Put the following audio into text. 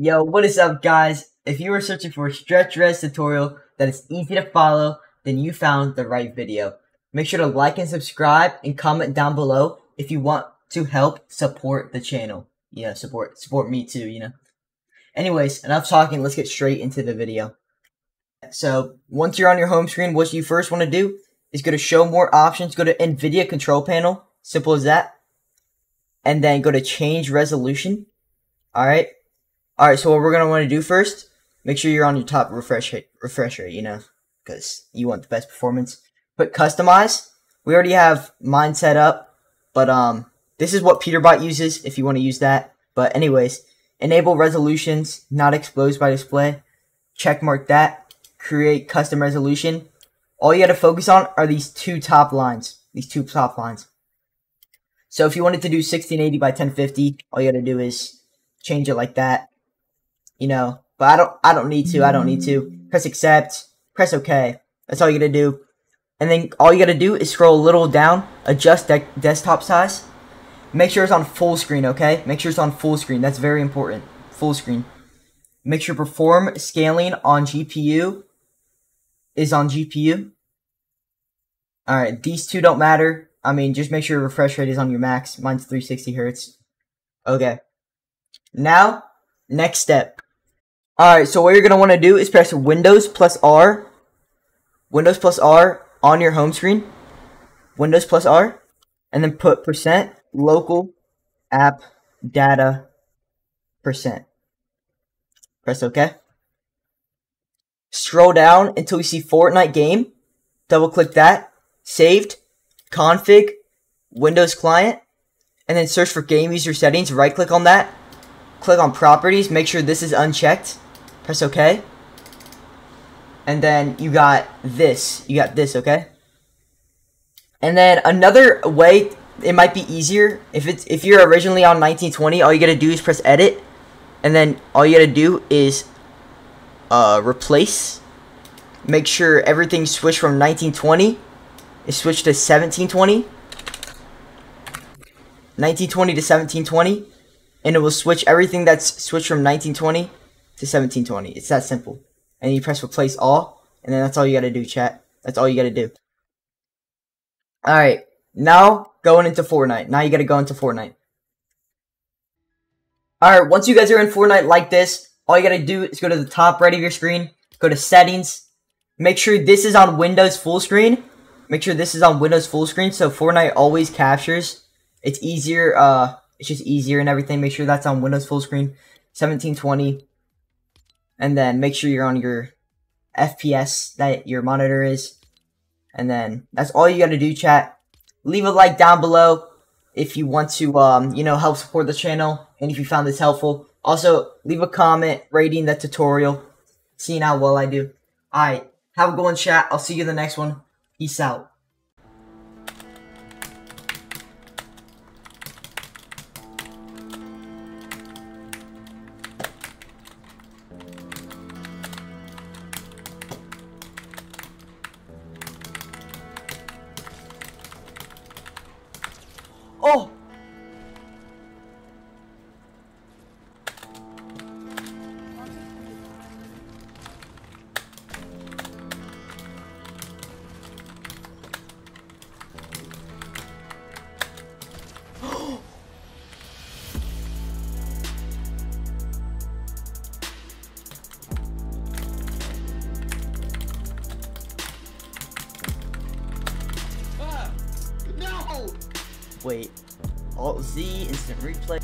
Yo, what is up guys? If you are searching for a stretch res tutorial that is easy to follow, then you found the right video. Make sure to like and subscribe and comment down below if you want to help support the channel. Yeah, support support me too, you know. Anyways, enough talking, let's get straight into the video. So, once you're on your home screen, what you first want to do is go to show more options, go to NVIDIA control panel, simple as that. And then go to change resolution. Alright. Alright, so what we're to want to do first, make sure you're on your top refresh rate, refresh rate, you know, because you want the best performance. Put customize. We already have mine set up, but um, this is what Peterbot uses if you want to use that. But anyways, enable resolutions, not exposed by display. Check mark that. Create custom resolution. All you got to focus on are these two top lines. These two top lines. So if you wanted to do 1680 by 1050, all you got to do is change it like that. You know, but I don't, I don't need to. I don't need to. Press accept. Press OK. That's all you got to do. And then all you got to do is scroll a little down, adjust de desktop size. Make sure it's on full screen, okay? Make sure it's on full screen. That's very important. Full screen. Make sure perform scaling on GPU is on GPU. Alright, these two don't matter. I mean, just make sure your refresh rate is on your max. Mine's 360 hertz. Okay. Now, next step. Alright, so what you're going to want to do is press Windows plus R. Windows plus R on your home screen. Windows plus R. And then put percent local app data percent. Press OK. Scroll down until you see Fortnite game. Double click that. Saved. Config. Windows client. And then search for game user settings. Right click on that. Click on properties. Make sure this is unchecked. Press OK. And then you got this. You got this, okay? And then another way it might be easier if it's if you're originally on 1920, all you gotta do is press edit, and then all you gotta do is uh, replace. Make sure everything switched from 1920 is switched to 1720. 1920 to 1720, and it will switch everything that's switched from 1920 to 1720. It's that simple. And you press replace all, and then that's all you gotta do, chat. That's all you gotta do. Alright, now going into Fortnite. Now you gotta go into Fortnite. Alright, once you guys are in Fortnite like this, all you gotta do is go to the top right of your screen, go to settings, make sure this is on Windows full screen. Make sure this is on Windows full screen so Fortnite always captures. It's easier, uh, it's just easier and everything. Make sure that's on Windows full screen, 1720. And then make sure you're on your FPS that your monitor is. And then that's all you gotta do, chat. Leave a like down below if you want to, um, you know, help support the channel and if you found this helpful. Also, leave a comment rating the tutorial, seeing how well I do. Alright, have a good one, chat. I'll see you in the next one. Peace out. Wait. Alt Z, instant replay.